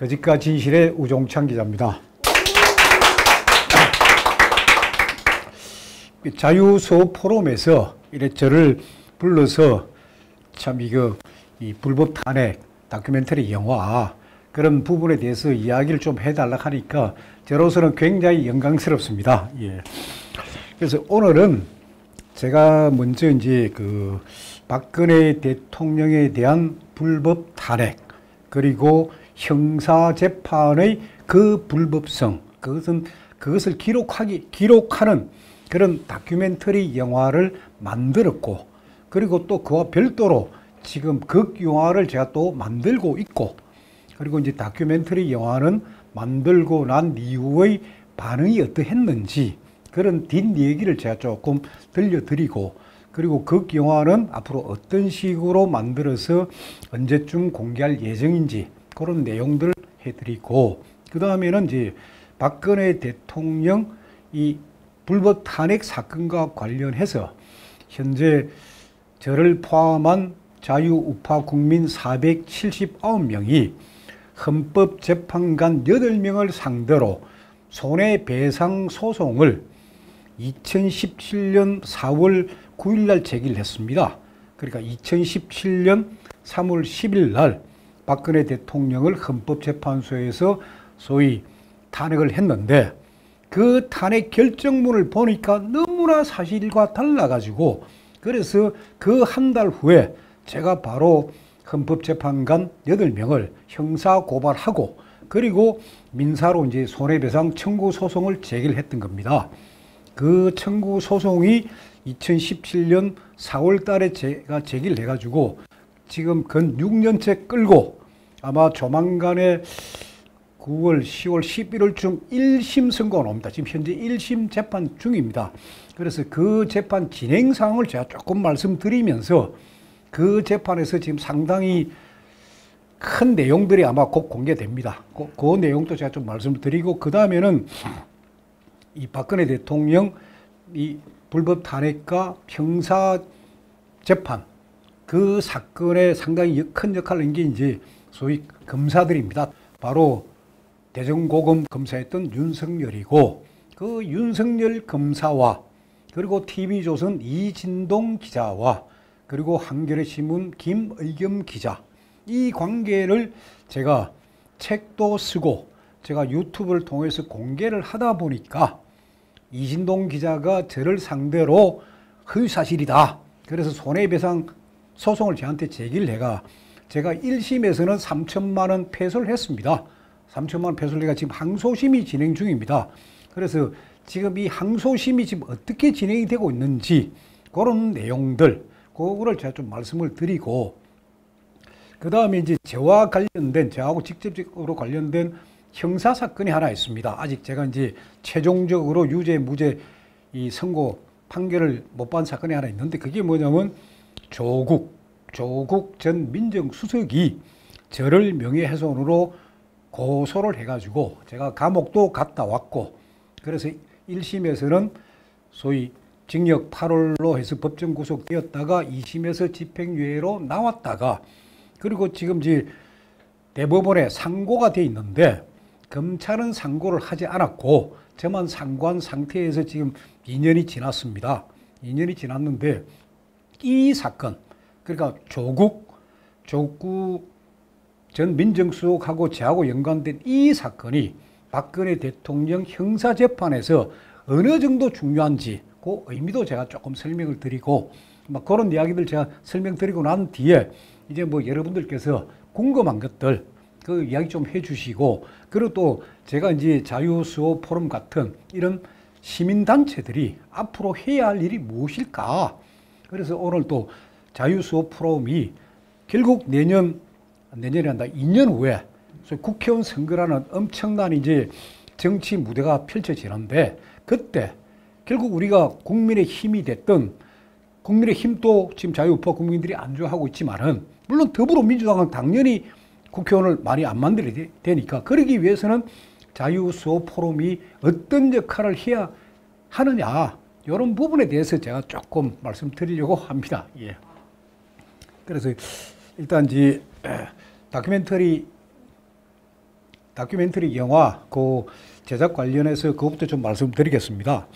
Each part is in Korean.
거짓과 진실의 우종창 기자입니다. 자유소 포럼에서 이래 저를 불러서 참 이거 이 불법 탄핵 다큐멘터리 영화 그런 부분에 대해서 이야기를 좀 해달라 하니까 저로서는 굉장히 영광스럽습니다. 예. 그래서 오늘은 제가 먼저 이제 그 박근혜 대통령에 대한 불법 탄핵 그리고 형사 재판의 그 불법성 그것은 그것을 기록하기 기록하는 그런 다큐멘터리 영화를 만들었고 그리고 또 그와 별도로 지금 극 영화를 제가 또 만들고 있고 그리고 이제 다큐멘터리 영화는 만들고 난 이후의 반응이 어떠했는지 그런 뒷 얘기를 제가 조금 들려드리고 그리고 극 영화는 앞으로 어떤 식으로 만들어서 언제쯤 공개할 예정인지 그런 내용들을 해드리고 그 다음에는 이제 박근혜 대통령 이 불법 탄핵 사건과 관련해서 현재 저를 포함한 자유우파 국민 479명이 헌법재판관 8명을 상대로 손해배상 소송을 2017년 4월 9일 날 제기했습니다. 그러니까 2017년 3월 10일 날 박근혜 대통령을 헌법재판소에서 소위 탄핵을 했는데 그 탄핵 결정문을 보니까 너무나 사실과 달라가지고 그래서 그 한 달 후에 제가 바로 헌법재판관 8명을 형사 고발하고 그리고 민사로 이제 손해배상 청구 소송을 제기를 했던 겁니다. 그 청구 소송이 2017년 4월 달에 제가 제기를 해가지고 지금 근 6년째 끌고 아마 조만간에 9월, 10월, 11월쯤 1심 선고가 나옵니다. 지금 현재 1심 재판 중입니다. 그래서 그 재판 진행 상황을 제가 조금 말씀드리면서 그 재판에서 지금 상당히 큰 내용들이 아마 곧 공개됩니다. 그, 그 내용도 제가 좀 말씀드리고 그 다음에는 이 박근혜 대통령 이 불법 탄핵과 형사 재판 그 사건에 상당히 큰 역할을 한 게 이제 소위 검사들입니다. 바로 대전고검 검사했던 윤석열이고 그 윤석열 검사와 그리고 TV조선 이진동 기자와 그리고 한겨레 신문 김의겸 기자 이 관계를 제가 책도 쓰고 제가 유튜브를 통해서 공개를 하다 보니까 이진동 기자가 저를 상대로 허위사실이다. 그래서 손해배상 소송을 저한테 제기를 해가 제가 1심에서는 3천만 원 패소를 했습니다. 3천만 원 패소를 해가 지금 항소심이 진행 중입니다. 그래서 지금 이 항소심이 지금 어떻게 진행이 되고 있는지 그런 내용들 그거를 제가 좀 말씀을 드리고 그 다음에 이제 저와 관련된 저하고 직접적으로 관련된 형사 사건이 하나 있습니다. 아직 제가 이제 최종적으로 유죄 무죄 이 선고 판결을 못 받은 사건이 하나 있는데 그게 뭐냐면 조국 조국 전 민정수석이 저를 명예훼손으로 고소를 해가지고 제가 감옥도 갔다 왔고 그래서 1심에서는 소위 징역 8월로 해서 법정 구속되었다가 2심에서 집행유예로 나왔다가 그리고 지금 이제 대법원에 상고가 돼 있는데 검찰은 상고를 하지 않았고 저만 상고한 상태에서 지금 2년이 지났습니다. 2년이 지났는데 이 사건 그러니까 조국 조국 전 민정수석하고 저하고 연관된 이 사건이 박근혜 대통령 형사재판에서 어느 정도 중요한지 그 의미도 제가 조금 설명을 드리고 막 그런 이야기들 제가 설명드리고 난 뒤에 이제 뭐 여러분들께서 궁금한 것들 그 이야기 좀 해주시고 그리고 또 제가 이제 자유수호 포럼 같은 이런 시민단체들이 앞으로 해야 할 일이 무엇일까? 그래서 오늘 또 자유수호 포럼이 결국 내년 내년이 한다 2년 후에 국회의원 선거라는 엄청난 이제 정치 무대가 펼쳐지는데 그때 결국 우리가 국민의 힘이 됐던 국민의 힘도 지금 자유우파 국민들이 안좋아하고 있지만은 물론 더불어민주당은 당연히 국회의원을 많이 안 만들어야 되니까 그러기 위해서는 자유수호 포럼이 어떤 역할을 해야 하느냐 이런 부분에 대해서 제가 조금 말씀드리려고 합니다. 예. 그래서 일단 이제 다큐멘터리 다큐멘터리 영화 그 제작 관련해서 그것부터 좀 말씀드리겠습니다.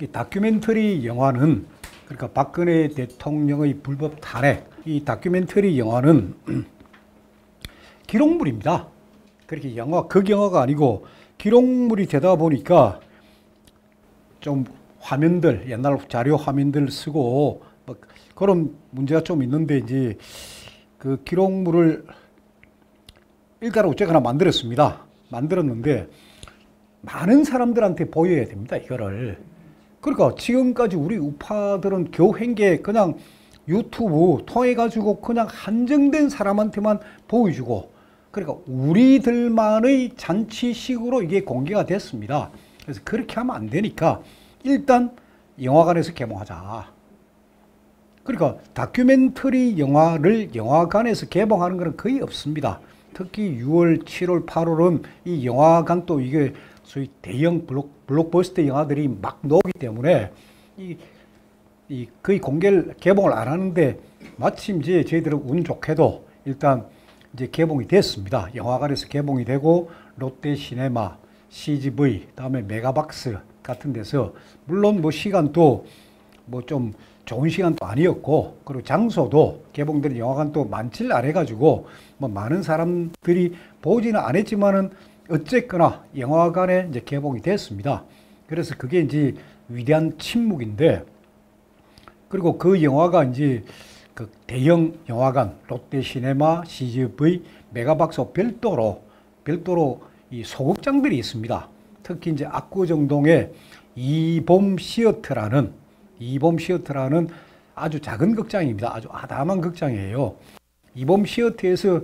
이 다큐멘터리 영화는 그러니까 박근혜 대통령의 불법 탄핵 이 다큐멘터리 영화는 기록물입니다. 그렇게 영화 극영화가 아니고 기록물이 되다 보니까 좀 화면들 옛날 자료 화면들 쓰고 뭐 그런 문제가 좀 있는데 이제 그 기록물을 일단 어쨌거나 만들었습니다. 만들었는데 많은 사람들한테 보여야 됩니다. 이거를. 그러니까 지금까지 우리 우파들은 교행계 그냥 유튜브 통해 가지고 그냥 한정된 사람한테만 보여주고 그러니까 우리들만의 잔치식으로 이게 공개가 됐습니다. 그래서 그렇게 하면 안 되니까 일단 영화관에서 개봉하자. 그러니까 다큐멘터리 영화를 영화관에서 개봉하는 것은 거의 없습니다. 특히 6월, 7월, 8월은 이 영화관 또 이게 소위 대형 블록, 블록버스터 영화들이 막 나오기 때문에 이, 이 거의 공개를 개봉을 안 하는데 마침 이제 저희들은 운 좋게도 일단 이제 개봉이 됐습니다. 영화관에서 개봉이 되고 롯데 시네마, CGV, 다음에 메가박스 같은 데서 물론 뭐 시간도 뭐좀 좋은 시간도 아니었고 그리고 장소도 개봉된 영화관도 많지를 안 해가지고 뭐 많은 사람들이 보지는 않았지만은 어쨌거나 영화관에 이제 개봉이 됐습니다. 그래서 그게 이제 위대한 침묵인데 그리고 그 영화가 이제 그 대형 영화관 롯데 시네마, CGV, 메가박스 별도로 별도로 이 소극장들이 있습니다. 특히 이제 압구정동에 이봄 시어터라는 이봄 시어터라는 아주 작은 극장입니다. 아주 아담한 극장이에요. 이봄 시어터에서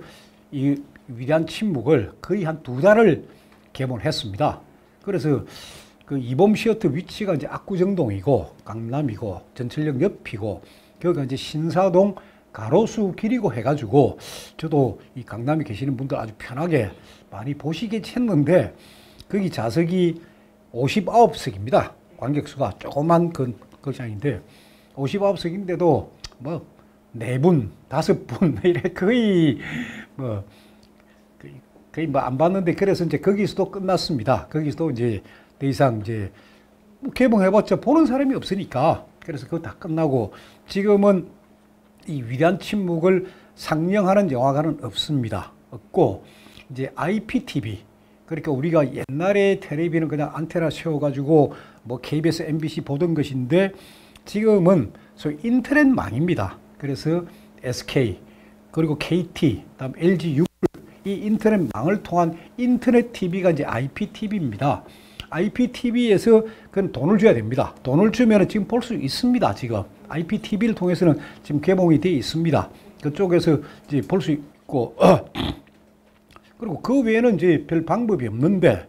이 위대한 침묵을 거의 한 두 달을 개봉했습니다. 그래서 그 이봄 시어터 위치가 이제 압구정동이고 강남이고 전철역 옆이고 거기가 이제 신사동 가로수 길이고 해가지고 저도 이 강남에 계시는 분들 아주 편하게 많이 보시겠지 했는데 거기 좌석이 59석입니다. 관객수가 조그만 그 극장인데 59석인데도 뭐 네 분, 다섯 분 이래 거의 뭐 거의 뭐 안 봤는데 그래서 이제 거기서도 끝났습니다. 거기서도 이제 더 이상 이제 뭐 개봉해봤자 보는 사람이 없으니까 그래서 그거 다 끝나고 지금은 이 위대한 침묵을 상영하는 영화관은 없습니다. 없고 이제 IPTV 그러니까 우리가 옛날에 텔레비는 그냥 안테나 세워가지고 뭐 KBS, MBC 보던 것인데 지금은 소위 인터넷망입니다. 그래서 SK 그리고 KT, 다음 LG U 이 인터넷망을 통한 인터넷 TV가 이제 IPTV입니다. IPTV에서 그건 돈을 줘야 됩니다. 돈을 주면 지금 볼 수 있습니다. 지금 IPTV를 통해서는 지금 개봉이 되어 있습니다. 그쪽에서 이제 볼 수 있고 그리고 그 외에는 이제 별 방법이 없는데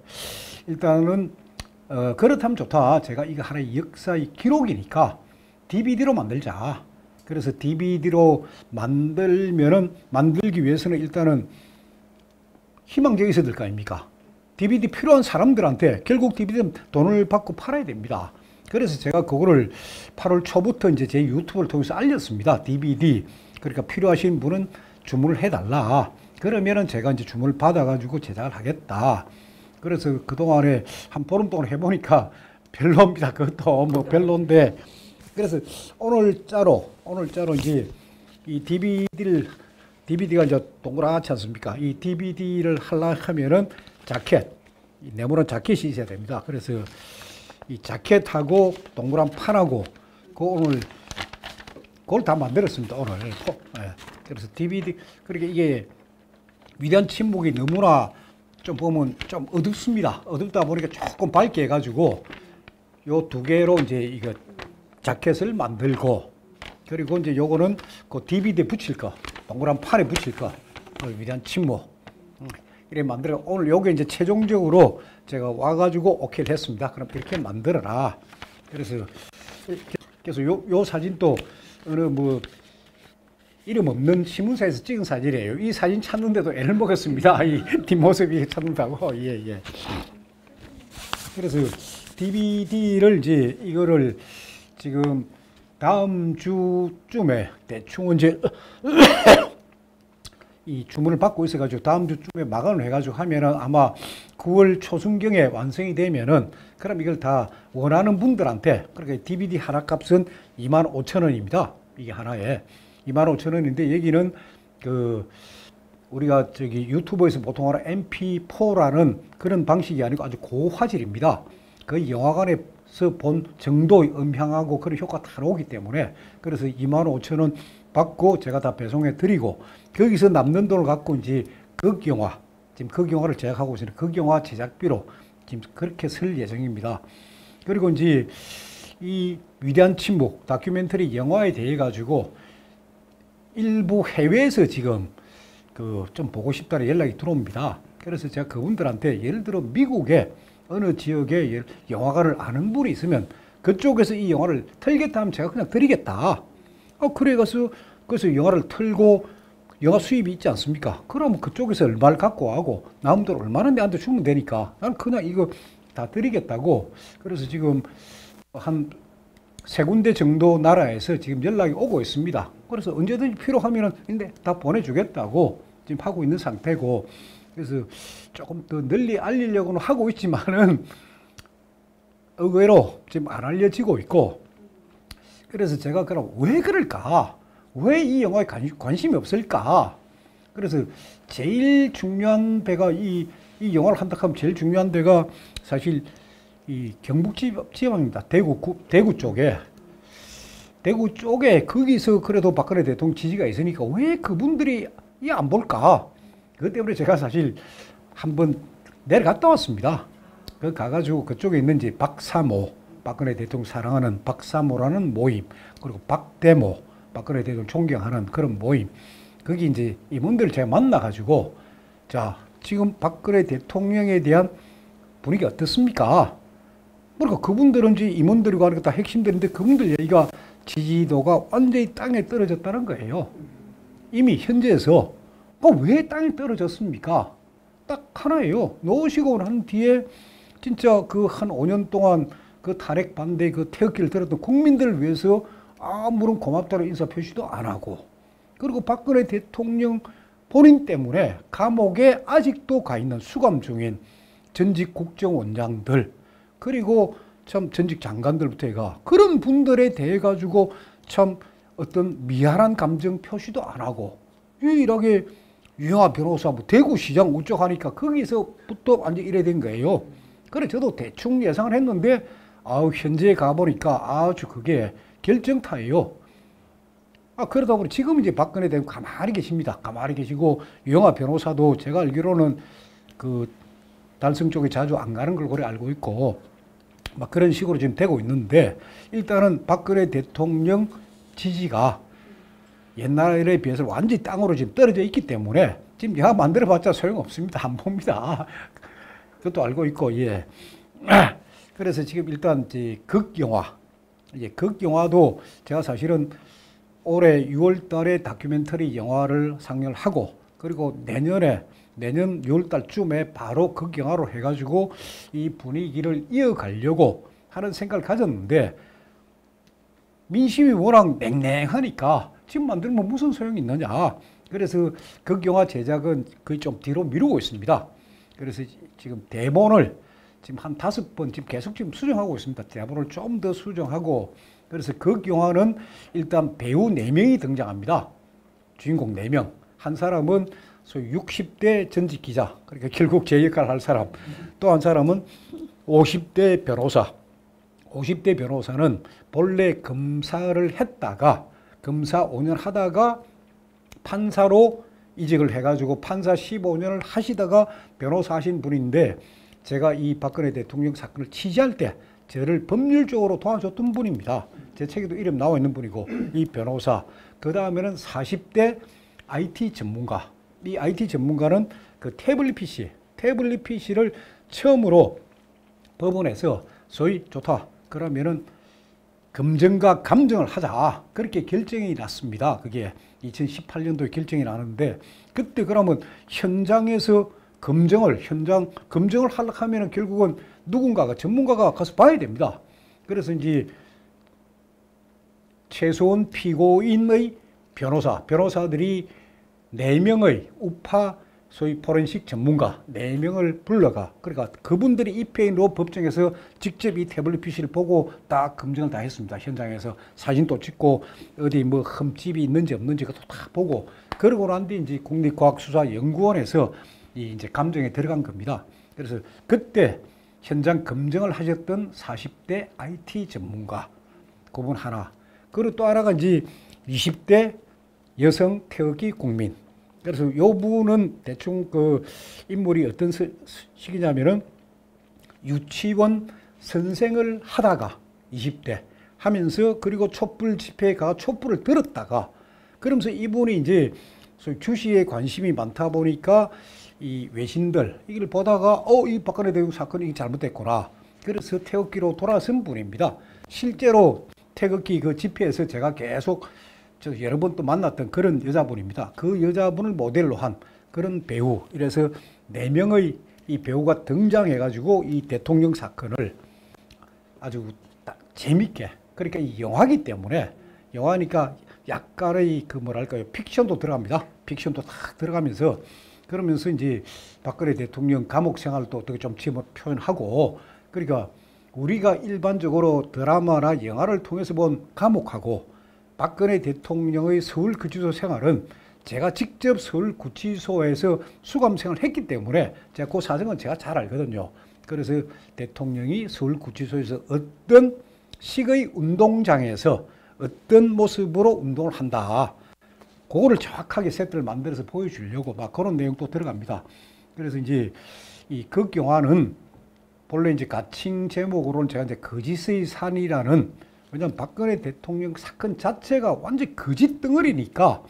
일단은 어, 그렇다면 좋다. 제가 이거 하나의 역사의 기록이니까 DVD로 만들자. 그래서 DVD로 만들면은 만들기 위해서는 일단은 희망적이 있어야 될 거 아닙니까? DVD 필요한 사람들한테 결국 DVD는 돈을 받고 팔아야 됩니다. 그래서 제가 그거를 8월 초부터 이제 제 유튜브를 통해서 알렸습니다. DVD. 그러니까 필요하신 분은 주문을 해달라. 그러면은 제가 이제 주문을 받아가지고 제작을 하겠다. 그래서 그동안에 한 보름 동안 해보니까 별로입니다. 그것도 뭐 별로인데. 그래서 오늘자로, 오늘자로 이제 이 DVD를, DVD가 이제 동그랗지 않습니까? 이 DVD를 하려 하면은 자켓, 네모난 자켓이 있어야 됩니다. 그래서 이 자켓하고 동그란 판하고 그 오늘 그걸 다 만들었습니다. 오늘. 네. 그래서 DVD, 그러니까 이게 위대한 침묵이 너무나 좀 보면 좀 어둡습니다. 어둡다 보니까 조금 밝게 해가지고 요 두 개로 이제 이거 자켓을 만들고 그리고 이제 요거는 그 DVD 붙일 거, 동그란 판에 붙일 거, 그 위대한 침묵. 음, 이렇게 만들어 오늘 요게 이제 최종적으로 제가 와가지고 오케이를 했습니다. 그럼 이렇게 만들어라. 그래서 그래서 요, 요 사진도 어느 뭐 이름 없는 신문사에서 찍은 사진이에요. 이 사진 찾는데도 애를 먹었습니다. 이 뒷모습이 찾는다고. 예, 예. 그래서 DVD를 이제 이거를 지금 다음 주쯤에 대충 이제 이 주문을 받고 있어가지고 다음 주쯤에 마감을 해가지고 하면은 아마 9월 초순경에 완성이 되면은 그럼 이걸 다 원하는 분들한테 그러니까 DVD 하나 값은 2만 5천 원입니다. 이게 하나에 2만 5천 원인데 여기는 그 우리가 저기 유튜브에서 보통 하는 MP4라는 그런 방식이 아니고 아주 고화질입니다. 그 영화관에서 본 정도의 음향하고 그런 효과 다 나오기 때문에 그래서 2만 5천 원 받고 제가 다 배송해 드리고 거기서 남는 돈을 갖고 이제 극영화 지금 극영화를 제작하고 있으니 극영화 제작비로 지금 그렇게 쓸 예정입니다. 그리고 이제 이 위대한 침묵 다큐멘터리 영화에 대해 가지고 일부 해외에서 지금 그 좀 보고 싶다는 연락이 들어옵니다. 그래서 제가 그분들한테 예를 들어 미국에 어느 지역에 영화관을 아는 분이 있으면 그쪽에서 이 영화를 틀겠다 하면 제가 그냥 드리겠다. 어, 그래 가서 그래서 영화를 틀고 영화 수입이 있지 않습니까? 그러면 그쪽에서 얼마를 갖고 하고 남은 돈 얼마나 내한테 주면 되니까 나는 그냥 이거 다 드리겠다고 그래서 지금 한 세 군데 정도 나라에서 지금 연락이 오고 있습니다. 그래서 언제든지 필요하면은 근데 다 보내주겠다고 지금 하고 있는 상태고 그래서 조금 더 널리 알리려고는 하고 있지만은 의외로 지금 안 알려지고 있고 그래서 제가 그럼 왜 그럴까? 왜 이 영화에 관심 이 없을까? 그래서 제일 중요한 데가 이, 이 영화를 한다 하면 제일 중요한 데가 사실 이 경북 지방입니다. 대구, 대구 쪽에. 대구 쪽에 거기서 그래도 박근혜 대통령 지지가 있으니까 왜 그분들이 이 안 볼까? 그것 때문에 제가 사실 한번 내려갔다 왔습니다. 그 가가지고 그쪽에 있는지 박사모, 박근혜 대통령 사랑하는 박사모라는 모임, 그리고 박대모, 박근혜 대통령 존경하는 그런 모임. 거기 이제 이분들 제가 만나가지고, 자, 지금 박근혜 대통령에 대한 분위기 어떻습니까? 그러니까 그분들은 이제 임원들이고 하는 게 다 핵심들인데 그분들 얘기가 지지도가 완전히 땅에 떨어졌다는 거예요. 이미 현재에서 어, 왜 땅에 떨어졌습니까? 딱 하나예요. 놓으시고 난 뒤에 진짜 그 한 5년 동안 그 탄핵 반대 그 태극기를 들었던 국민들을 위해서 아무런 고맙다는 인사 표시도 안 하고 그리고 박근혜 대통령 본인 때문에 감옥에 아직도 가 있는 수감 중인 전직 국정원장들 그리고 참 전직 장관들부터 해가 그런 분들에 대해 가지고 참 어떤 미안한 감정 표시도 안 하고 유일하게 유영아 변호사 뭐 대구시장 우쪽 하니까 거기서부터 완전 이래 된 거예요. 그래 저도 대충 예상을 했는데 아우 현재 가보니까 아주 그게 결정타예요. 아 그러다 보니 지금 이제 박근혜 대통령 가만히 계십니다. 가만히 계시고 유영아 변호사도 제가 알기로는 그 달성 쪽에 자주 안 가는 걸 그래 알고 있고 막 그런 식으로 지금 되고 있는데 일단은 박근혜 대통령 지지가 옛날에 비해서 완전히 땅으로 지금 떨어져 있기 때문에 지금 영화 만들어봤자 소용없습니다. 안 봅니다. 그것도 알고 있고, 예. 그래서 지금 일단 이제 극영화, 이제 극영화도 제가 사실은 올해 6월 달에 다큐멘터리 영화를 상영을 하고 그리고 내년에 내년 6월 달쯤에 바로 극영화로 해가지고 이 분위기를 이어가려고 하는 생각을 가졌는데 민심이 워낙 냉랭하니까 지금 만들면 무슨 소용이 있느냐. 그래서 극영화 제작은 거의 좀 뒤로 미루고 있습니다. 그래서 지금 대본을 지금 한 다섯 번 지금 계속 지금 수정하고 있습니다. 대본을 좀 더 수정하고 그래서 극영화는 일단 배우 네명이 등장합니다. 주인공 네명한 사람은 소위 60대 전직 기자, 그러니까 결국 제 역할을 할 사람. 또 한 사람은 50대 변호사. 50대 변호사는 본래 검사를 했다가 검사 5년 하다가 판사로 이직을 해가지고 판사 15년을 하시다가 변호사 하신 분인데 제가 이 박근혜 대통령 사건을 취재할 때 저를 법률적으로 도와줬던 분입니다. 제 책에도 이름 나와 있는 분이고 이 변호사 그 다음에는 40대 IT 전문가 이 IT 전문가는 그 태블릿 PC 태블릿 PC를 처음으로 법원에서 소위 좋다 그러면은 검증과 감정을 하자 그렇게 결정이 났습니다. 그게 2018년도에 결정이 나는데 그때 그러면 현장에서 검증을 현장 검증을 하려면은 결국은 누군가가 전문가가 가서 봐야 됩니다. 그래서 이제 최소한 피고인의 변호사 변호사들이 네 명의 우파 소위 포렌식 전문가 네 명을 불러가 그러니까 그분들이 입회인으로 법정에서 직접 이 태블릿 PC를 보고 딱 검증을 다 했습니다. 현장에서 사진도 찍고 어디 뭐 흠집이 있는지 없는지 그것도 다 보고 그러고 난 뒤 이제 국립과학수사연구원에서 이 이제 감정에 들어간 겁니다. 그래서 그때 현장 검증을 하셨던 40대 IT 전문가 그분 하나 그리고 또 하나가 이제 20대 여성 태극기 국민 그래서 요 부분은 대충 그 인물이 어떤 시기냐면은 유치원 선생을 하다가 20대 하면서 그리고 촛불 집회에 가 촛불을 들었다가 그러면서 이분이 이제 주시에 관심이 많다 보니까 이 외신들 이걸 보다가 어 이 박근혜 대통령 사건이 잘못됐구나. 그래서 태극기로 돌아선 분입니다. 실제로 태극기 그 집회에서 제가 계속 저 여러 번 또 만났던 그런 여자분입니다. 그 여자분을 모델로 한 그런 배우. 이래서 네 명의 이 배우가 등장해가지고 이 대통령 사건을 아주 재밌게 그러니까 이 영화기 때문에 영화니까 약간의 그 뭐랄까요 픽션도 들어갑니다. 픽션도 딱 들어가면서 그러면서 이제 박근혜 대통령 감옥 생활도 어떻게 좀 표현하고 그러니까 우리가 일반적으로 드라마나 영화를 통해서 본 감옥하고 박근혜 대통령의 서울 구치소 생활은 제가 직접 서울 구치소에서 수감 생활을 했기 때문에 제가 그 사정은 제가 잘 알거든요. 그래서 대통령이 서울 구치소에서 어떤 식의 운동장에서 어떤 모습으로 운동을 한다. 그거를 정확하게 세트를 만들어서 보여주려고 막 그런 내용도 들어갑니다. 그래서 이제 이 극영화는 본래 이제 가칭 제목으로는 제가 이제 거짓의 산이라는 왜냐하면 박근혜 대통령 사건 자체가 완전 거짓 덩어리니까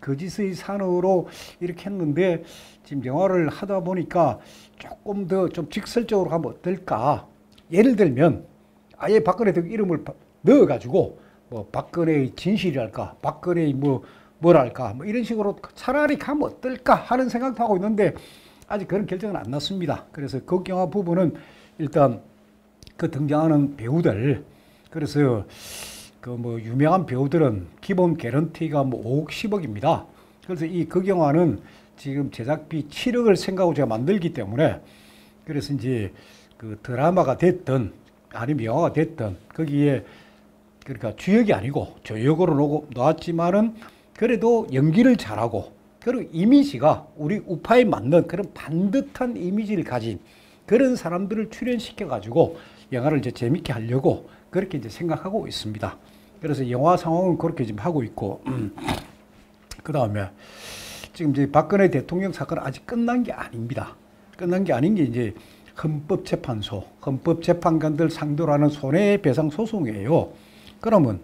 거짓의 산으로 이렇게 했는데 지금 영화를 하다 보니까 조금 더 좀 직설적으로 하면 어떨까? 예를 들면 아예 박근혜 대통령 이름을 넣어가지고 뭐 박근혜의 진실이랄까, 박근혜의 뭐 뭐랄까, 뭐 이런 식으로 차라리 가면 어떨까 하는 생각도 하고 있는데 아직 그런 결정은 안 났습니다. 그래서 그 영화 부분은 일단 그 등장하는 배우들 그래서 그 뭐 유명한 배우들은 기본 개런티가 뭐 5억 10억입니다. 그래서 이 극영화는 지금 제작비 7억을 생각하고 제가 만들기 때문에 그래서 이제 그 드라마가 됐든 아니면 영화가 됐든 거기에 그러니까 주역이 아니고 조역으로 놓았지만은 그래도 연기를 잘하고 그리고 이미지가 우리 우파에 맞는 그런 반듯한 이미지를 가진 그런 사람들을 출연시켜 가지고 영화를 이제 재밌게 하려고 그렇게 이제 생각하고 있습니다. 그래서 영화 상황은 그렇게 지금 하고 있고, 음. 그 다음에 지금 이제 박근혜 대통령 사건은 아직 끝난 게 아닙니다. 끝난 게 아닌 게 이제 헌법재판소, 헌법재판관들 상대로 하는 손해배상 소송이에요. 그러면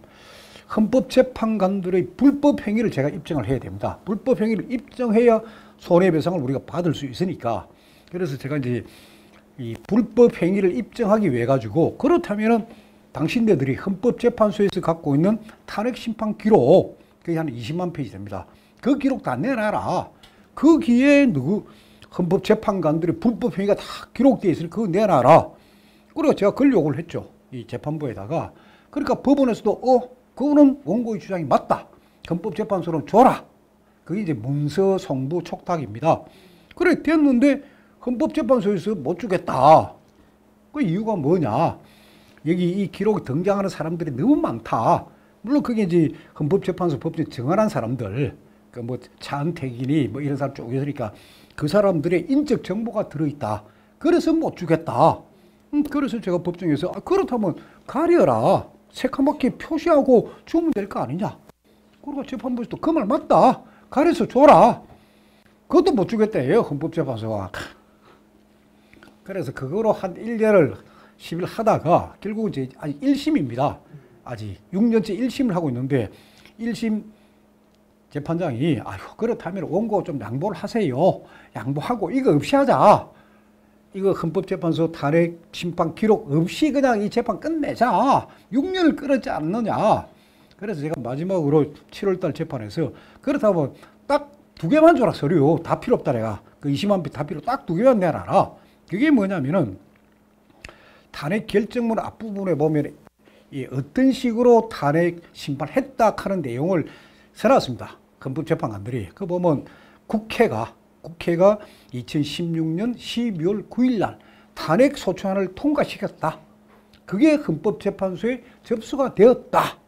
헌법재판관들의 불법 행위를 제가 입증을 해야 됩니다. 불법 행위를 입증해야 손해배상을 우리가 받을 수 있으니까. 그래서 제가 이제 이 불법 행위를 입증하기 위해 가지고 그렇다면은 당신네들이 헌법재판소에서 갖고 있는 탄핵 심판 기록 그게 한 20만 페이지 됩니다. 그 기록 다 내놔라. 거기에 누구 헌법재판관들의 불법 행위가 다 기록되어 있으니 그거 내놔라. 그리고 제가 그걸 요구를 했죠. 이 재판부에다가. 그러니까 법원에서도 어 그거는 원고의 주장이 맞다. 헌법재판소는 줘라. 그게 이제 문서 성부 촉탁입니다. 그래 됐는데 헌법재판소에서 못 주겠다. 그 이유가 뭐냐? 여기 이 기록에 등장하는 사람들이 너무 많다. 물론 그게 이제 헌법재판소 법정 정언한 사람들, 그뭐 차은택이니 뭐 이런 사람 쭉 있으니까 그 사람들의 인적 정보가 들어있다. 그래서 못 주겠다. 음, 그래서 제가 법정에서 아, 그렇다면 가려라. 새카맣게 표시하고 주면 될 거 아니냐. 그리고 재판부에서도 그 말 맞다. 가려서 줘라. 그것도 못 주겠대요. 헌법재판소가. 그래서 그거로 한 1년을 시비를 하다가 결국 이제 아직 1심입니다. 아직 6년째 1심을 하고 있는데 1심 재판장이 아유 그렇다면 원고 좀 양보를 하세요. 양보하고 이거 없이 하자. 이거 헌법재판소 탄핵 심판 기록 없이 그냥 이 재판 끝내자. 6년을 끌었지 않느냐. 그래서 제가 마지막으로 7월달 재판에서 그렇다면 딱 두 개만 줘라 서류 다 필요 없다 내가 그 20만 다 필요 딱 두 개만 내놔라. 그게 뭐냐면은 탄핵 결정문 앞부분에 보면 이 어떤 식으로 탄핵 심판했다 하는 내용을 써놨습니다. 헌법재판관들이. 그 보면 국회가 국회가 2016년 12월 9일 날 탄핵 소추안을 통과시켰다. 그게 헌법재판소에 접수가 되었다.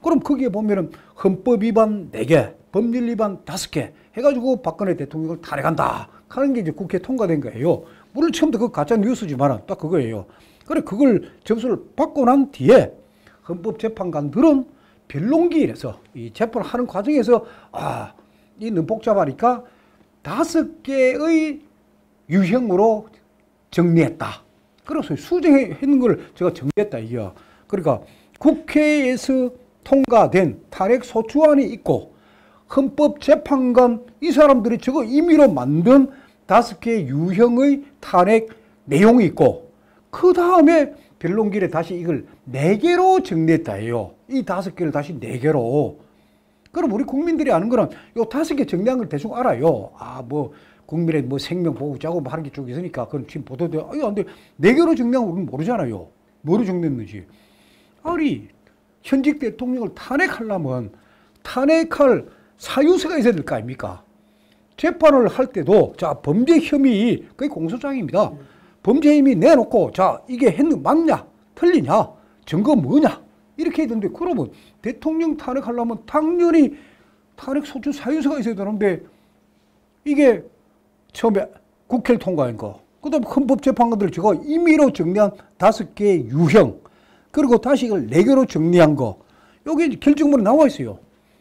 그럼 거기에 보면은 헌법 위반 4개, 법률 위반 5개 해가지고 박근혜 대통령을 탄핵한다. 하는 게 이제 국회 통과된 거예요. 물론 처음부터 그 가짜 뉴스지만 딱 그거예요. 그래 그걸 접수를 받고 난 뒤에 헌법재판관들은 변론기일에서 이 재판을 하는 과정에서 아, 이 너무 복잡하니까 다섯 개의 유형으로 정리했다. 그래서 수정했는 걸 제가 정리했다 이게. 그러니까 국회에서 통과된 탄핵 소추안이 있고 헌법재판관 이 사람들이 저거 임의로 만든 다섯 개 유형의 탄핵 내용이 있고 그 다음에 변론길에 다시 이걸 네 개로 정리했다 해요. 이 다섯 개를 다시 네 개로. 그럼 우리 국민들이 아는 거는 요 다섯 개 정리한 걸 대충 알아요. 아, 뭐, 국민의 뭐 생명 보호자고 뭐 하는 게쭉 있으니까 그건 지금 보도돼. 아니, 안 돼. 네 개로 정리한 거 우리는 모르잖아요. 뭐로 정리했는지. 아니, 현직 대통령을 탄핵하려면 탄핵할 사유서가 있어야 될 거 아닙니까? 재판을 할 때도 자 범죄 혐의 그게 공소장입니다. 범죄 혐의 내놓고 자 이게 했는 맞냐? 틀리냐? 증거 뭐냐? 이렇게 해야 되는데 그러면 대통령 탄핵하려면 당연히 탄핵 소추 사유서가 있어야 되는데 이게 처음에 국회를 통과한 거. 그다음 헌법재판관들 제가 임의로 정리한 다섯 개의 유형. 그리고 다시 이걸 네 개로 정리한 거. 여기 결정문에 나와 있어요.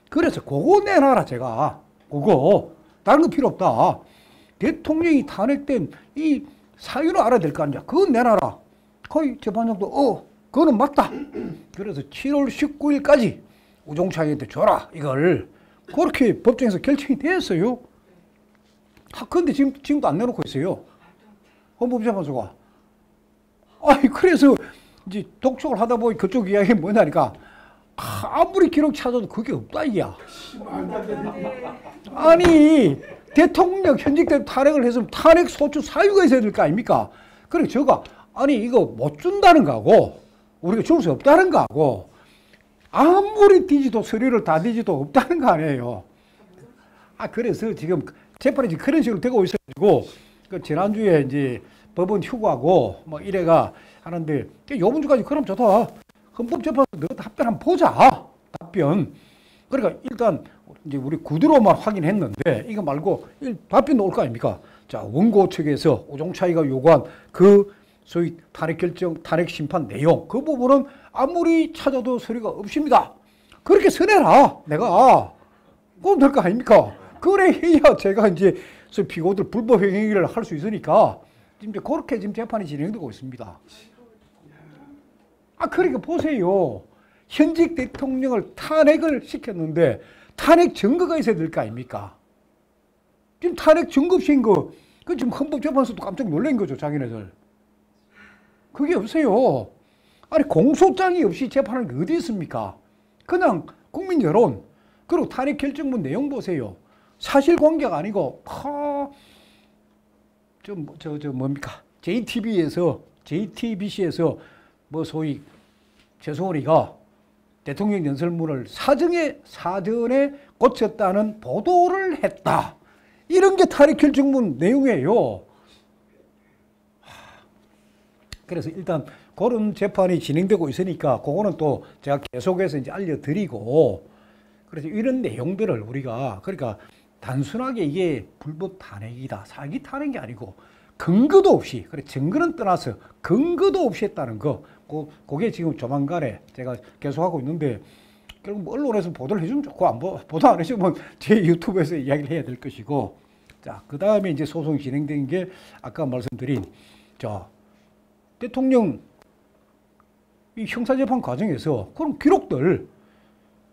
그래서 그거 내놔라 제가. 그거. 다른 거 필요 없다. 대통령이 탄핵된 이 사유를 알아야 될 거 아니야. 그건 내놔라. 거의 재판장도 어 그거는 맞다. 그래서 7월 19일까지 우종차이한테 줘라 이걸 그렇게 법정에서 결정이 됐어요. 아, 근데 지금 지금도 안 내놓고 있어요. 헌법재판소가. 아니 그래서 이제 독촉을 하다 보니 그쪽 이야기 뭐냐니까 아무리 기록 찾아도 그게 없다 이야. 아니 대통령 현직 대 탄핵을 했으면 탄핵 소추 사유가 있어야 될 거 아닙니까? 그래 저가 아니 이거 못 준다는 거고 우리가 줄 수 없다는 거고 아무리 뒤지도 서류를 다 뒤지도 없다는 거 아니에요. 아 그래서 지금 재판이 그런 식으로 되고 있어가지고 그 지난주에 이제 법원 휴가고 뭐 이래가 하는데 요번 주까지 그럼 좋다. 헌법재판소 너 답변 한번 보자. 답변. 그러니까 일단 이제 우리 구두로만 확인했는데 이거 말고 답변 나올 거 아닙니까? 자 원고 측에서 오종차이가 요구한 그 소위 탄핵 결정, 탄핵 심판 내용 그 부분은 아무리 찾아도 서류가 없습니다. 그렇게 써내라 내가 그럼 될 거 아닙니까? 그래 해야 제가 이제 피고들 불법 행위를 할 수 있으니까 지금 그렇게 지금 재판이 진행되고 있습니다. 아 그러니까 보세요. 현직 대통령을 탄핵을 시켰는데 탄핵 증거가 있어야 될 거 아닙니까? 지금 탄핵 증거 없인 거, 그 지금 헌법재판소도 깜짝 놀란 거죠, 자기네들. 그게 없어요. 아니, 공소장이 없이 재판하는 게 어디 있습니까? 그냥 국민 여론, 그리고 탄핵 결정문 내용 보세요. 사실관계가 아니고, 하, 좀, 저, 저, 뭡니까? JTBC에서, JTBC에서 뭐 소위 최소원이가 대통령 연설문을 사정에 사전에 고쳤다는 보도를 했다. 이런 게 탄핵 결정문 내용이에요. 그래서 일단 그런 재판이 진행되고 있으니까 그거는 또 제가 계속해서 이제 알려드리고 그래서 이런 내용들을 우리가 그러니까 단순하게 이게 불법 탄핵이다 사기 탄핵이 아니고 근거도 없이 그래 증거는 떠나서 근거도 없이 했다는 거 고, 그게 지금 조만간에 제가 계속하고 있는데 결국 뭐 언론에서 보도를 해주면 좋고 안 보, 보도 안 해주면 제 유튜브에서 이야기를 해야 될 것이고. 자 그 다음에 이제 소송이 진행된 게 아까 말씀드린 자 대통령 이 형사재판 과정에서 그런 기록들.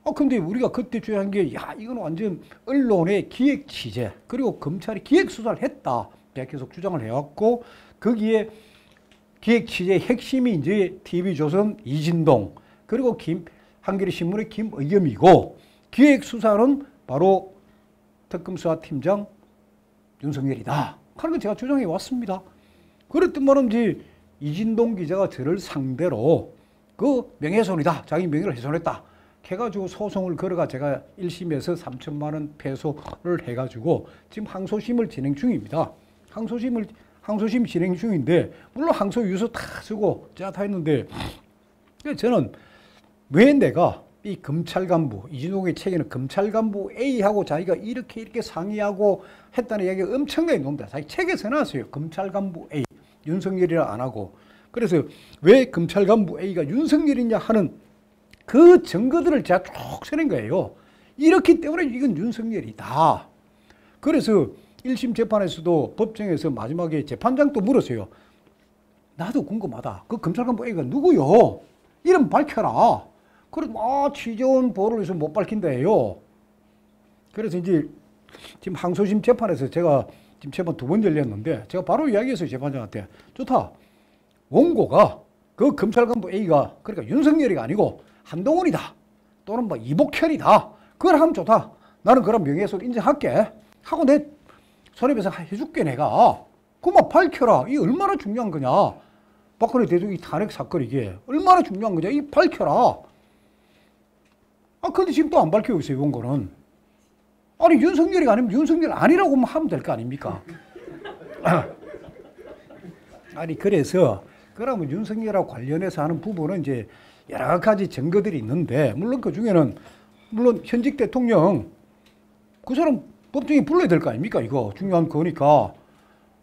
아 근데 우리가 그때 주장한 게 야 이건 완전 언론의 기획 취재 그리고 검찰이 기획 수사를 했다. 계속 주장을 해왔고 거기에 기획 취재 핵심이 이제 TV조선 이진동 그리고 김 한겨레 신문의 김의겸이고 기획 수사는 바로 특검 수사 팀장 윤석열이다. 하는 걸 제가 주장해 왔습니다. 그랬던 말인지 이진동 기자가 저를 상대로 그 명예훼손이다. 자기 명예를 훼손했다. 해가지고 소송을 걸어가 제가 1심에서 3천만 원 패소를 해가지고 지금 항소심을 진행 중입니다. 항소심을 항소심 진행 중인데 물론 항소 유서 다 쓰고 제가 다 했는데 저는 왜 내가 이 검찰 간부 이진욱의 책에는 검찰 간부 A하고 자기가 이렇게 이렇게 상의하고 했다는 이야기가 엄청나게 나옵니다. 자기 책에서 나왔어요. 검찰 간부 A 윤석열이라 안 하고 그래서 왜 검찰 간부 A가 윤석열이냐 하는 그 증거들을 제가 쭉 쓰는 거예요. 이렇기 때문에 이건 윤석열이다. 그래서 1심 재판에서도 법정에서 마지막에 재판장도 물었어요. 나도 궁금하다. 그 검찰간부 A가 누구요? 이름 밝혀라. 그래, 아, 취재원 보호를 위해서 못 밝힌다해요. 그래서 이제 지금 항소심 재판에서 제가 지금 재판 두 번 열렸는데 제가 바로 이야기했어요. 재판장한테. 좋다. 원고가 그 검찰간부 A가 그러니까 윤석열이가 아니고 한동훈이다. 또는 뭐 이복현이다. 그걸 하면 좋다. 나는 그런 명예훼손 인정할게. 하고 내 손해배상 해줄게 내가. 그만 밝혀라. 이 얼마나 중요한 거냐. 박근혜 대통령이 탄핵 사건 이게 얼마나 중요한 거냐. 이 밝혀라. 아 근데 지금 또 안 밝히고 있어요. 원고는. 아니 윤석열이 아니면 윤석열 아니라고 하면 될 거 아닙니까? 아니 그래서 그러면 윤석열하고 관련해서 하는 부분은 이제 여러 가지 증거들이 있는데 물론 그 중에는 물론 현직 대통령 그 사람 법정에 불러야 될 거 아닙니까? 이거 중요한 거니까.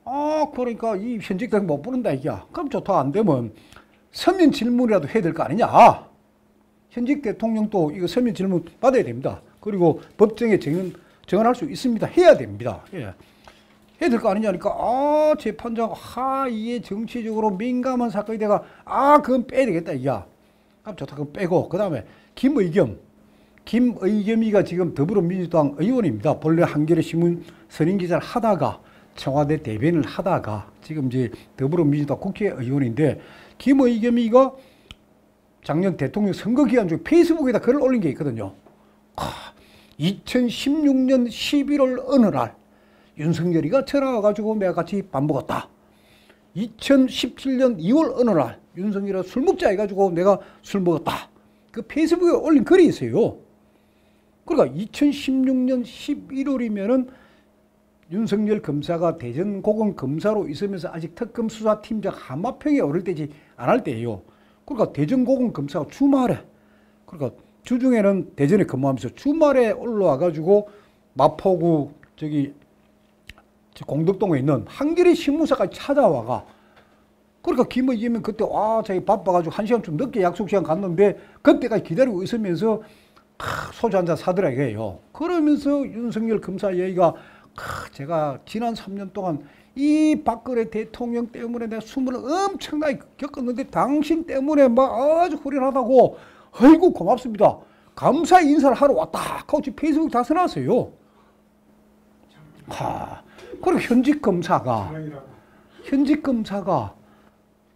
아 그러니까 이 현직 대통령 못 부른다 이게야 그럼 좋다 안 되면 서면 질문이라도 해야 될 거 아니냐? 현직 대통령도 이거 서면 질문 받아야 됩니다. 그리고 법정에 정연, 정언할 수 있습니다. 해야 됩니다. 예. 해야 될 거 아니냐니까. 아 재판장 하 이게 정치적으로 민감한 사건이 돼가 아 그건 빼야 되겠다 이야 그럼 좋다. 그럼 빼고. 그 다음에 김의겸. 김의겸이가 지금 더불어민주당 의원입니다. 본래 한겨레 신문 선임 기자를 하다가 청와대 대변을 하다가 지금 이제 더불어민주당 국회의원인데 김의겸이가 작년 대통령 선거 기간 중에 페이스북에다 글을 올린 게 있거든요. 아, 2016년 11월 어느 날 윤석열이가 전화 와가지고 내가 같이 밥 먹었다. 2017년 2월 어느 날 윤석열이가 술 먹자 해가지고 내가 술 먹었다. 그 페이스북에 올린 글이 있어요. 그러니까 2016년 11월이면은 윤석열 검사가 대전 고검 검사로 있으면서 아직 특검 수사팀장 하마평에 오를 때지 안 할 때예요. 그러니까 대전 고검 검사가 주말에 그러니까 주중에는 대전에 근무하면서 주말에 올라와 가지고 마포구 저기 공덕동에 있는 한겨레 신문사까지 찾아와가 그러니까 김의겸은 그때 와 자기 바빠가지고 한 시간 좀 늦게 약속 시간 갔는데 그때까지 기다리고 있으면서 소주 한 잔 사더라 이거예요. 그러면서 윤석열 검사 얘기가 제가 지난 3년 동안 이 박근혜 대통령 때문에 내가 숨을 엄청나게 겪었는데 당신 때문에 막 아주 후련하다고 아이고 고맙습니다. 감사 인사를 하러 왔다. 하고 페이스북 다 써놨어요. 하, 그리고 현직 검사가 현직 검사가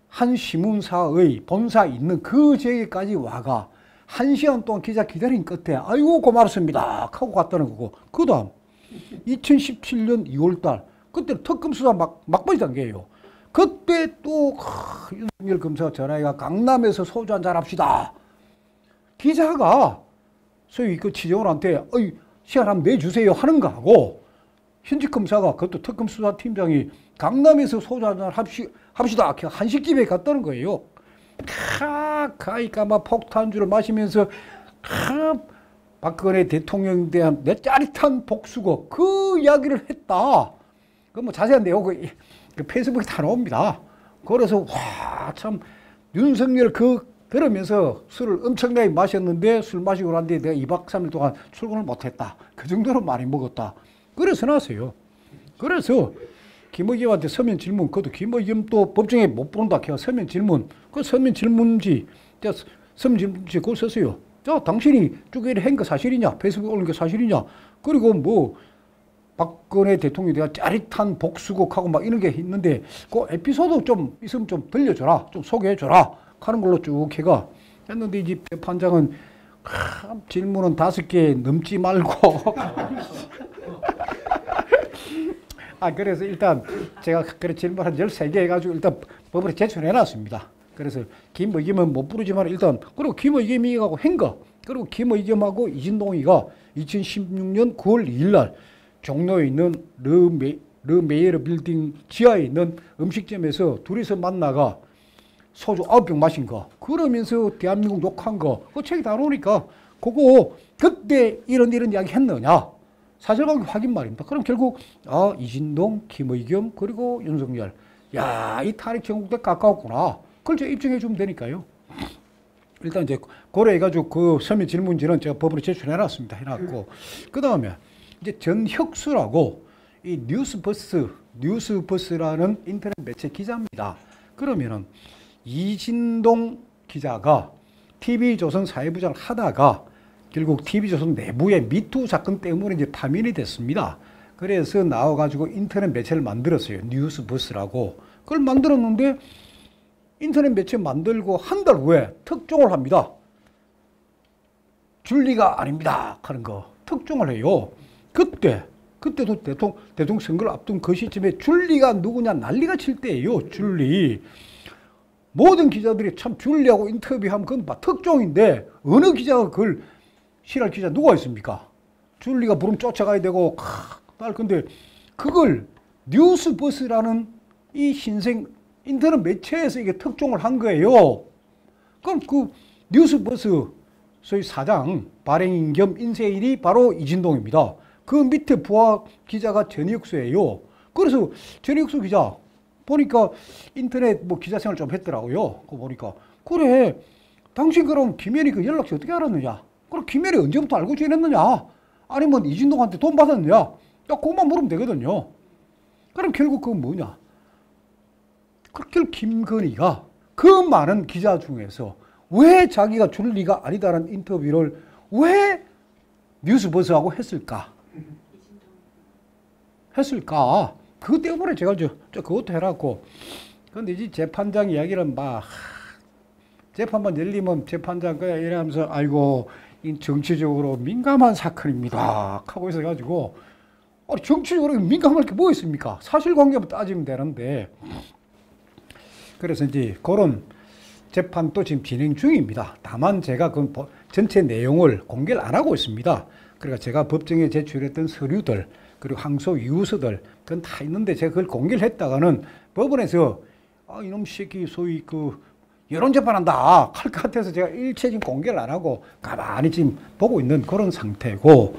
한 신문사의 본사 있는 그 지역까지 와가 한 시간 동안 기자 기다린 끝에 아이고 고맙습니다 하고 갔다는 거고 그 다음 2017년 2월달 그때 특검 수사 막 막바지 단계예요. 그때 또 윤석열 검사가 전화해가 강남에서 소주 한잔 합시다. 기자가 소위 그 취재원한테 어이 시간 한번 내주세요 하는 거하고 현직 검사가 그것도 특검 수사팀장이 강남에서 소주 한잔 합시, 합시다. 한식집에 갔다는 거예요. 카, 가이까 막 폭탄주를 마시면서 카, 박근혜 대통령에 대한 내 짜릿한 복수고 그 이야기를 했다. 그 뭐 자세한 내용 그, 그 페이스북에 다 나옵니다. 그래서 와, 참 윤석열 그 들으면서 술을 엄청나게 마셨는데 술 마시고 난 뒤에 내가 2박 3일 동안 출근을 못했다. 그 정도로 많이 먹었다. 그래서 나왔어요. 그래서 김의겸한테 서면 질문, 그것도 김의겸 또 법정에 못. 걔가 서면 질문, 그 서면 질문지, 서면 질문지 그걸 썼어요. 자, 당신이 쭉 이렇게 한거 사실이냐? 페이스북에 올린 게 사실이냐? 그리고 뭐, 박근혜 대통령에 대한 짜릿한 복수곡하고 막 이런 게 있는데, 그 에피소드 좀 있으면 좀 들려줘라. 좀 소개해줘라. 하는 걸로 쭉 해가 했는데, 이제 판장은 질문은 다섯 개 넘지 말고. 아, 그래서 일단 제가 그래 질문 한 13개 해가지고 일단 법으로 제출해 놨습니다. 그래서 김의겸은 못 부르지만 일단, 그리고 김의겸이 가고 한 거, 그리고 김의겸하고 이진동이가 2016년 9월 2일 날 종로에 있는 르메, 르메이르 빌딩 지하에 있는 음식점에서 둘이서 만나가 소주 아홉 병 마신 거. 그러면서 대한민국 욕한 거그 책이 다 나오니까 그거 그때 이런 이런 이야기 했느냐? 사실관계 확인 말입니다. 그럼 결국 아 이진동, 김의겸 그리고 윤석열. 야 이 탄핵 전국대 가까웠구나. 그걸 제가 입증해 주면 되니까요. 일단 이제 고려해가지고 그 서면 질문지는 제가 법으로 제출해놨습니다. 해놨고 그 다음에 이제 전혁수라고 이 뉴스버스 뉴스버스라는 인터넷 매체 기자입니다. 그러면은 이진동 기자가 TV조선 사회부장을 하다가 결국 TV조선 내부의 미투 사건 때문에 이제 파면이 됐습니다. 그래서 나와가지고 인터넷 매체를 만들었어요. 뉴스버스라고. 그걸 만들었는데 인터넷 매체 만들고 한 달 후에 특종을 합니다. 줄리가 아닙니다. 하는 거. 특종을 해요. 그때, 그때도 대통령, 대통령 선거를 앞둔 그 시점에 줄리가 누구냐 난리가 칠 때예요. 줄리. 모든 기자들이 참 줄리하고 인터뷰하면 그건 특종인데 어느 기자가 그걸 싫어할 기자 누가 있습니까? 줄리가 부름 쫓아가야 되고 날 근데 그걸 뉴스버스라는 이 신생 인터넷 매체에서 이게 특종을 한 거예요. 그럼 그 뉴스버스 소위 사장 발행인 겸 인쇄인이 바로 이진동입니다. 그 밑에 부하 기자가 전익수예요. 그래서 전익수 기자 보니까 인터넷 뭐 기자 생활 좀 했더라고요. 그거 보니까 그래 당신 그럼 김현이 그 연락처 어떻게 알았느냐? 그럼 김현이 언제부터 알고 지냈느냐? 아니면 이진동한테 돈 받았느냐? 딱 그것만 물으면 되거든요. 그럼 결국 그건 뭐냐? 그렇게 김건희가 그 많은 기자 중에서 왜 자기가 줄 리가 아니다라는 인터뷰를 왜 뉴스버스하고 했을까? 했을까? 그것 때문에 제가 저, 저 그것도 해놨고. 근데 이제 재판장 이야기는 막, 재판만 열리면 재판장 그냥 이러면서, 아이고, 정치적으로 민감한 사건입니다. 하고 있어가지고, 정치적으로 민감할 게 뭐 있습니까? 사실관계만 따지면 되는데. 그래서 이제 그런 재판도 지금 진행 중입니다. 다만 제가 그 전체 내용을 공개를 안 하고 있습니다. 그러니까 제가 법정에 제출했던 서류들, 그리고 항소 이유서들, 그건 다 있는데 제가 그걸 공개를 했다가는 법원에서 아, 이놈 새끼 소위 그 여론 재판한다 할 것 같아서 제가 일체 지금 공개를 안 하고 가만히 지금 보고 있는 그런 상태고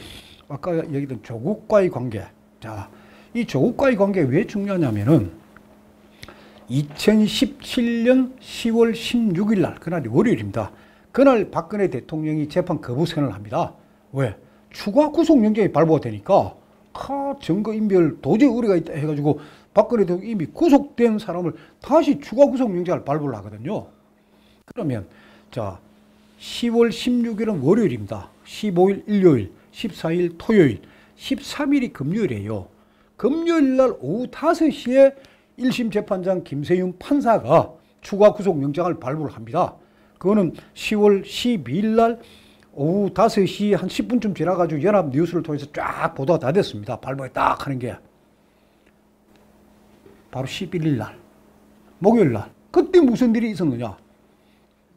아까 얘기했던 조국과의 관계. 자, 이 조국과의 관계 왜 중요하냐면은 2017년 10월 16일 날, 그날이 월요일입니다. 그날 박근혜 대통령이 재판 거부 선언을 합니다. 왜? 추가 구속영장이 발부가 되니까, 카, 증거인멸 도저히 의뢰가 있다 해가지고 박근혜 대통령이 이미 구속된 사람을 다시 추가 구속영장을 발부를 하거든요. 그러면, 자, 10월 16일은 월요일입니다. 15일 일요일, 14일 토요일, 13일이 금요일이에요. 금요일 날 오후 5시에 1심 재판장 김세윤 판사가 추가 구속영장을 발부를 합니다. 그거는 10월 12일 날 오후 5시 한 10분쯤 지나가지고 연합 뉴스를 통해서 쫙 보도가 다 됐습니다. 발부에 딱 하는 게. 바로 11일 날, 목요일 날. 그때 무슨 일이 있었느냐?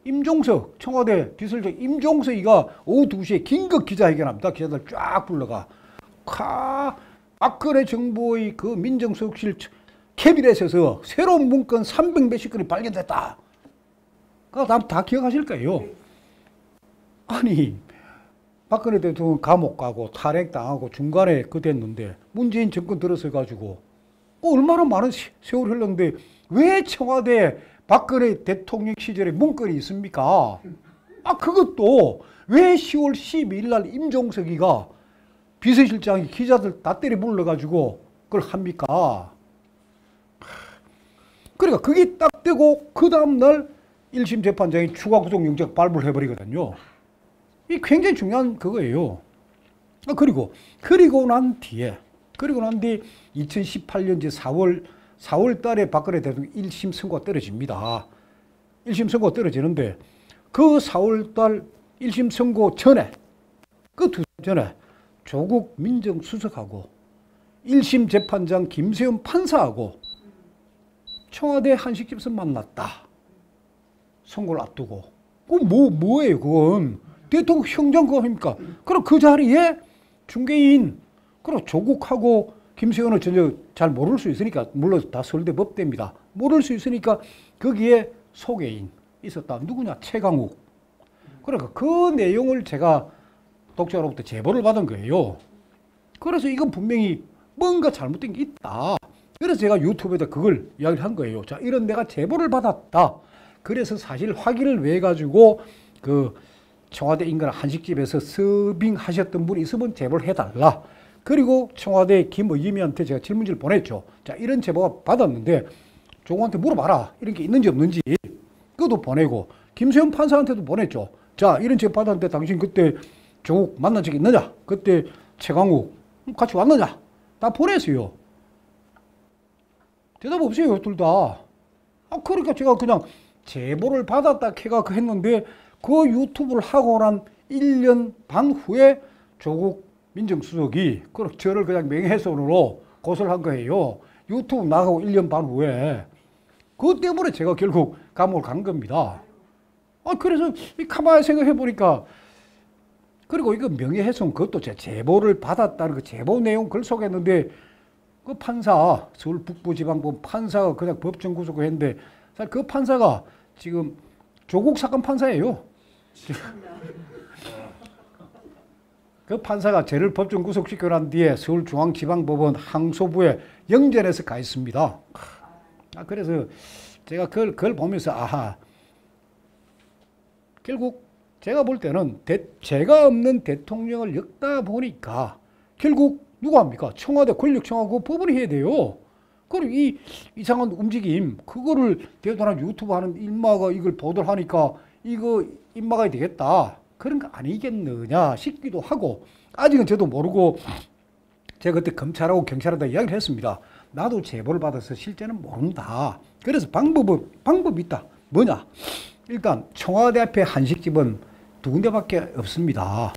임종석, 청와대 비서실장 임종석이가 오후 2시에 긴급 기자회견합니다. 기자들 쫙 불러가. 카, 박근혜 정부의 그 민정수석실 캐비넷에서 새로운 문건 300 몇십 건이 발견됐다. 그거 다, 다 기억하실 거예요. 아니, 박근혜 대통령 감옥 가고 탄핵당하고 중간에 그 됐는데 문재인 정권 들어서 가지고 어, 얼마나 많은 세월 흘렀는데 왜 청와대 박근혜 대통령 시절에 문건이 있습니까? 아, 그것도 왜 10월 12일 날 임종석이가 비서실장이 기자들 다 때려 불러가지고 그걸 합니까? 그러니까 그게 딱 되고 그 다음날 1심 재판장이 추가 구속영장 발부를 해버리거든요. 이 굉장히 중요한 그거예요. 아, 그리고 그리고 난 뒤에 그리고 난 뒤 2018년 이제 4월 4월 달에 박근혜 대통령 1심 선고가 떨어집니다. 1심 선고가 떨어지는데 그 4월 달 1심 선고 전에 그 두 전에 조국 민정수석하고 1심 재판장 김세현 판사하고 청와대 한식집에서 만났다. 선거를 앞두고. 그 뭐, 뭐예요, 그건. 대통령 형장 그거 합니까? 그럼 그 자리에 중개인, 그럼 조국하고 김세현은 전혀 잘 모를 수 있으니까, 물론 다 서울대 법대입니다. 모를 수 있으니까 거기에 소개인 있었다. 누구냐? 최강욱. 그러니까 그 내용을 제가 독자로부터 제보를 받은 거예요. 그래서 이건 분명히 뭔가 잘못된 게 있다. 그래서 제가 유튜브에다 그걸 이야기를 한 거예요. 자, 이런 내가 제보를 받았다. 그래서 사실 확인을 왜 가지고 그 청와대 인근 한식집에서 서빙하셨던 분이 있으면 제보를 해달라. 그리고 청와대 김의겸이한테 제가 질문지를 보냈죠. 자, 이런 제보가 받았는데 조국한테 물어봐라. 이런 게 있는지 없는지. 그것도 보내고 김수현 판사한테도 보냈죠. 자, 이런 제보 받았는데 당신 그때 조국 만난 적 있느냐? 그때 최강욱 같이 왔느냐? 다 보냈어요. 대답 없어요, 둘 다. 아, 그러니까 제가 그냥 제보를 받았다 해가 했는데 그 유튜브를 하고 난 1년 반 후에 조국 민정수석이 그 저를 그냥 명예훼손으로 고소를 한 거예요. 유튜브 나가고 1년 반 후에. 그것 때문에 제가 결국 감옥을 간 겁니다. 아, 그래서 이 가만히 생각해 보니까 그리고 이거 명예훼손 그것도 제 제보를 받았다는 그 제보 내용 글 속했는데 그 판사 서울 북부지방법 판사가 그냥 법정 구속을 했는데 사실 그 판사가 지금 조국 사건 판사예요. 그 판사가 저를 법정 구속시켜 난 뒤에 서울중앙지방법원 항소부에 영전에서 가 있습니다. 아, 그래서 제가 그걸, 그걸 보면서 아하 결국 제가 볼 때는 대, 제가 없는 대통령을 엮다 보니까 결국 누가 합니까? 청와대 권력청하고 법원이 해야 돼요. 그리고 이 이상한 움직임 그거를 대단한 유튜브 하는 일마가 이걸 보도를 하니까 이거 입막아야 되겠다. 그런 거 아니겠느냐 싶기도 하고 아직은 저도 모르고 제가 그때 검찰하고 경찰하다 이야기를 했습니다. 나도 제보를 받아서 실제는 모른다. 그래서 방법은 방법이 있다. 뭐냐? 일단 청와대 앞에 한식집은 두 군데밖에 없습니다.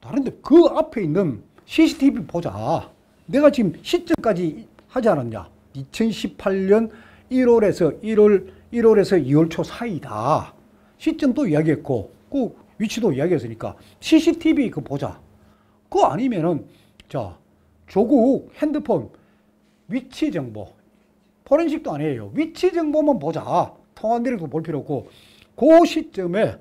다른데 그 앞에 있는 CCTV 보자. 내가 지금 시점까지 하지 않았냐? 2018년 1월에서 1월 1월에서 2월 초 사이다. 시점도 이야기했고 그 위치도 이야기했으니까 CCTV 그 보자. 그거 아니면은 자 조국 핸드폰 위치 정보 포렌식도 아니에요. 위치 정보만 보자. 통화 내역도 볼 필요 없고 그 시점에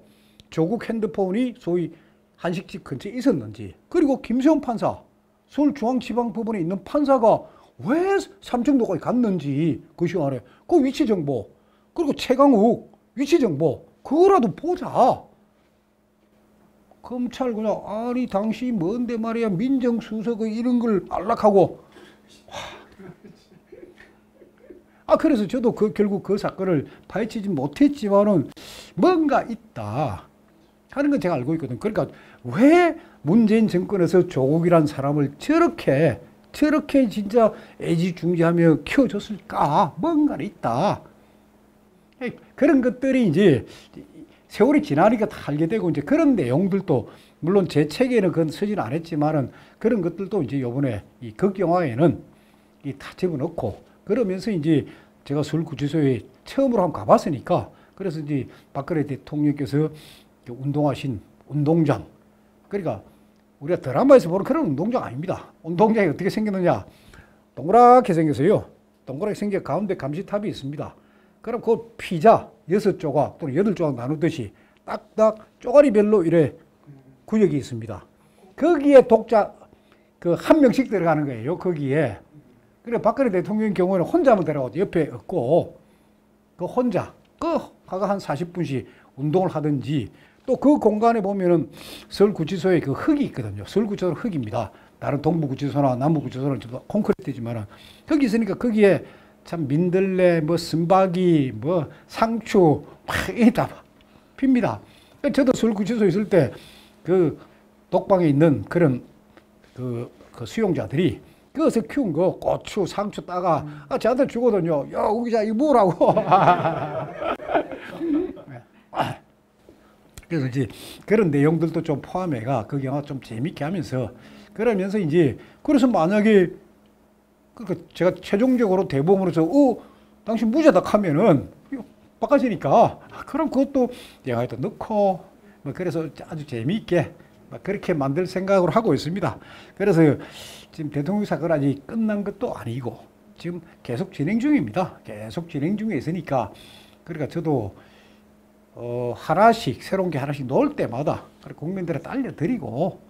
조국 핸드폰이 소위 한식집 근처에 있었는지 그리고 김세훈 판사 서울중앙지방법원에 있는 판사가 왜 삼청도까지 갔는지 그 시간에 그 위치 정보 그리고 최강욱 위치 정보 그거라도 보자. 검찰 그냥 아니 당시 뭔데 말이야 민정수석의 이런 걸 안락하고 아 그래서 저도 그 결국 그 사건을 파헤치지 못했지만은 뭔가 있다 하는 건 제가 알고 있거든. 그러니까 왜 문재인 정권에서 조국이란 사람을 저렇게 저렇게 진짜 애지중지하며 키워줬을까? 뭔가 있다. 그런 것들이 이제 세월이 지나니까 다 알게 되고 이제 그런 내용들도 물론 제 책에는 그건 쓰지는 않았지만은 그런 것들도 이제 요번에 이 극영화에는 이 다 집어넣고 그러면서 이제 제가 서울구치소에 처음으로 한번 가봤으니까 그래서 이제 박근혜 대통령께서 운동하신 운동장 그러니까 우리가 드라마에서 보는 그런 운동장 아닙니다. 운동장이 어떻게 생겼느냐 동그랗게 생겼어요. 동그랗게 생겨 가운데 감시탑이 있습니다. 그럼 그 피자 여섯 조각 또는 여덟 조각 나누듯이 딱딱 쪼가리별로 이래 구역이 있습니다. 거기에 독자 그 한 명씩 들어가는 거예요. 거기에. 그래 박근혜 대통령 경우에는 혼자만 들어가고 옆에 없고 그 혼자 그 하가 한 40분씩 운동을 하든지 또 그 공간에 보면은 서울구치소에 그 흙이 있거든요. 서울구치소는 흙입니다. 다른 동부구치소나 남부구치소는 좀 콘크리트지만은 흙이 있으니까 거기에 참 민들레, 뭐 쓴바기, 뭐 상추 막이다 핍니다. 저도 서울구치소 있을 때 그 독방에 있는 그런 그, 그 수용자들이 그것을 키운 거 고추, 상추 따가 아, 저한테 주거든요. 야, 우기자 이거 뭐라고. 그래서 이제 그런 내용들도 좀 포함해가 그 영화 좀 재밌게 하면서 그러면서 이제 그래서 만약에 그러니까 제가 최종적으로 대법원에서 어 당신 무죄다 하면은 바꿔지니까 그럼 그것도 영화에도 넣고 뭐 그래서 아주 재미있게 뭐 그렇게 만들 생각으로 하고 있습니다. 그래서 지금 대통령 사건 아직 끝난 것도 아니고 지금 계속 진행 중입니다. 계속 진행 중에 있으니까 그러니까 저도 어, 하나씩 새로운 게 하나씩 나올 때마다 국민들한테 알려드리고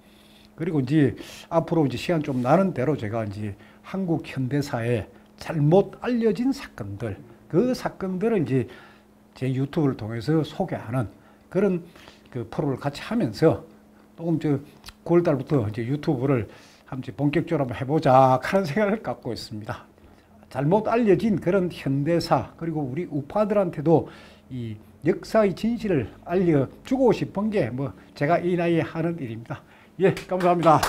그리고 이제 앞으로 이제 시간 좀 나는 대로 제가 이제 한국 현대사에 잘못 알려진 사건들 그 사건들을 이제 제 유튜브를 통해서 소개하는 그런 그 프로를 같이 하면서 조금 저 9월 달부터 이제 유튜브를 한번 본격적으로 한번 해보자 하는 생각을 갖고 있습니다. 잘못 알려진 그런 현대사 그리고 우리 우파들한테도 이 역사의 진실을 알려주고 싶은 게 뭐 제가 이 나이에 하는 일입니다. 예, 감사합니다.